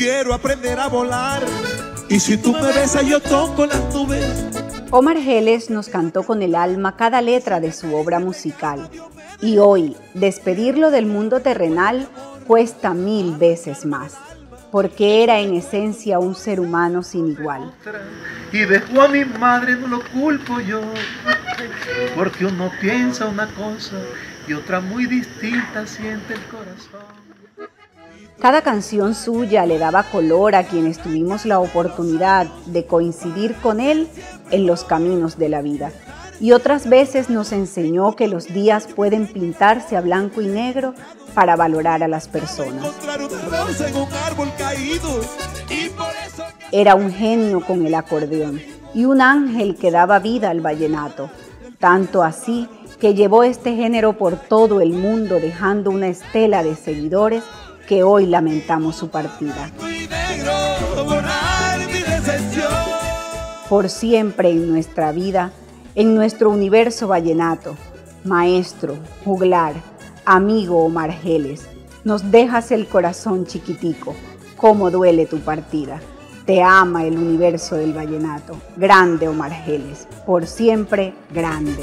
quiero aprender a volar. Y si tú me besas, yo toco las nubes. Omar Geles nos cantó con el alma cada letra de su obra musical. Y hoy, despedirlo del mundo terrenal cuesta mil veces más, porque era en esencia un ser humano sin igual. Y dejó a mi madre, no lo culpo yo, porque uno piensa una cosa y otra muy distinta siente el corazón. Cada canción suya le daba color a quienes tuvimos la oportunidad de coincidir con él en los caminos de la vida. Y otras veces nos enseñó que los días pueden pintarse a blanco y negro para valorar a las personas. Era un genio con el acordeón y un ángel que daba vida al vallenato, tanto así que llevó este género por todo el mundo dejando una estela de seguidores que hoy lamentamos su partida. Por siempre en nuestra vida, en nuestro universo vallenato, maestro, juglar, amigo Omar Geles, nos dejas el corazón chiquitico, cómo duele tu partida. Te ama el universo del vallenato, grande Omar Geles, por siempre grande.